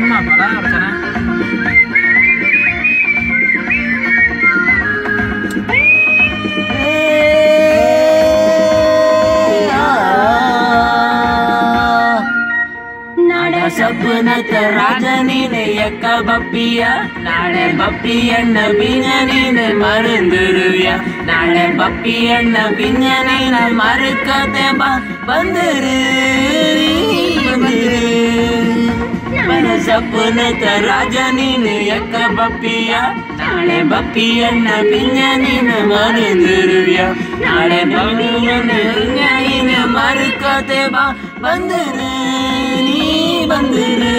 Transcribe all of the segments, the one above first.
சரிம்மா படம் அடைச்சனா ಸಪನತ ರಾಜ ನೀನೆ ಎಕ್ಕ ಬಪ್ಪಿಯ ನಾಳೆ ಬಪ್ಪಿ ಎಣ್ಣ ಪಿಂಜ ನೀನೆ மறந்துருவிய நாளை பப்பி எண்ண பிஞ்ச நீன மறுக்கத்தே பந்துரு வந்துரு ಅವನ ಸಪ್ಪನತ ರಾಜ ನೀನು ಎಕ್ಕ ಬಪ್ಪಿಯ ನಾಳೆ ಬಪ್ಪಿಯನ್ನ ಪಿಂಜ ನೀನು ಮರೆದಿರುವಿಯ ನಾಳೆ ಬಪ್ಪಿಯನ್ನ ಮರುಕೋತೆ ಬಾ ಬಂದಿರು ನೀ ಬಂದಿರು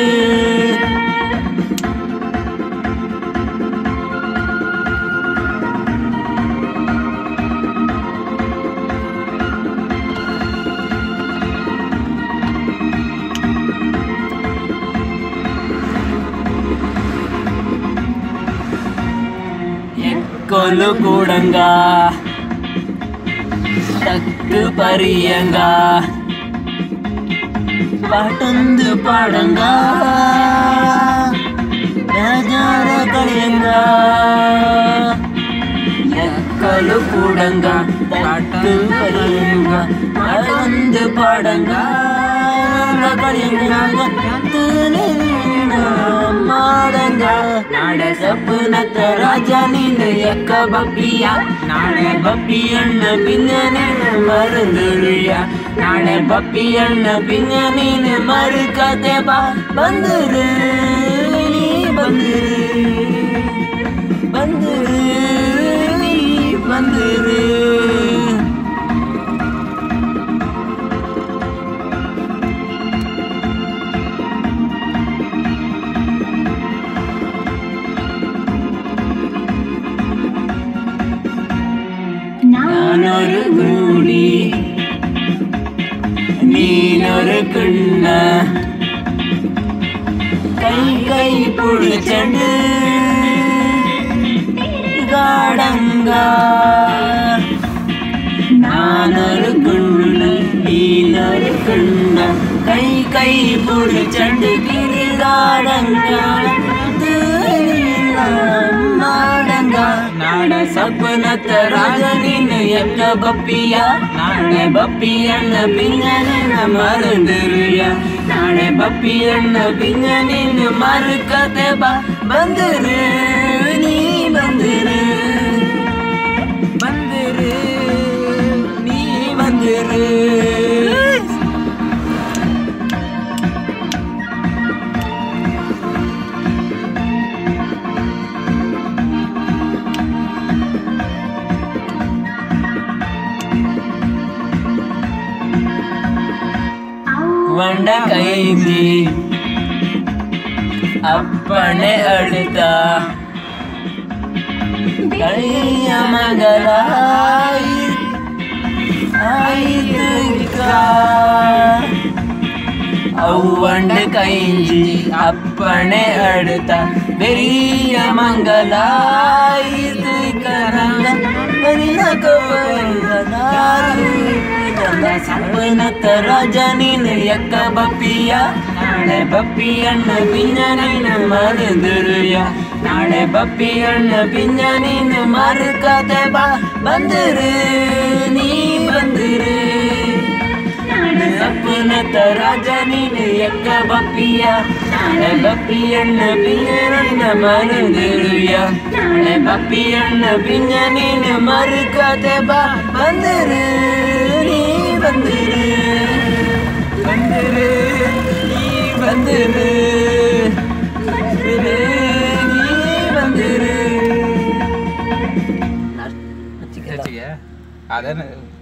ತಕ್ಕೊಂದು ಕೂಡಂಗ ತಕ್ಕು ಪರಿಯಂಗ பாட்டொந்து பாடங்க ராஜார கலியங்க எக்கலு கூடங்க பாட்டு கலியங்க பாட்டொந்து பாடங்க கலியங்க ನಾಳೆ ಸಪ್ಪನತ್ತ ರಾಜ ನೀನು ಎಕ್ಕ ಬಪ್ಪಿಯ ನಾಳೆ ಬಪ್ಪಿಯಣ್ಣ ಪಿಂಗ ನೀನು ಮರುದುಳಿಯ ನಾಳೆ ಬಪ್ಪಿಯಣ್ಣ ಪಿಂಗ ನೀನು ಮರು ಕತೆ ಬಾ ಬಂದರು ನೀ ಬಂದರು ഞാനൊരു ഗൂളി നീനൊരു കിണ്ണ കൈ കൈ പൊളിച്ചണ്ട് കാടങ്ക ഞാനൊരു ഗുണ്ണ നീനൊരു കിണ്ണ കൈ കൈ പൊളിച്ചണ്ട് കിരികാടങ്ക അമ്മ ಬಂದ ನಾಡ ಸಬ್ಬನತ್ತ ರಾಜ ನೀನು எங்க பப்பியா நானே பப்பி அண்ண பிங்கனின்னு மறந்துருயா நானே பப்பி அண்ண பிங்கனின்னு மறுக்கதேபா வந்துரு நீ வந்துரு அவண்ட கைதி அப்பனை அழுத்தா கழிய மகளாய் ಅವ್ವಂಡ ಕೈಂಜಿ ಅಪ್ಪಣೆ ಅಡುತ್ತ ಬೆರಿಯ ಮಂಗಲಾಯಿತು ಕರಂಗ ನಾಳೆ ಸಪ್ಪನತ್ತ ರಜನಿನ ಎಕ್ಕ பா வந்துரு வந்துரு bendere Bendere iyi bendere Bendere iyi bendere Hadi ya. Ada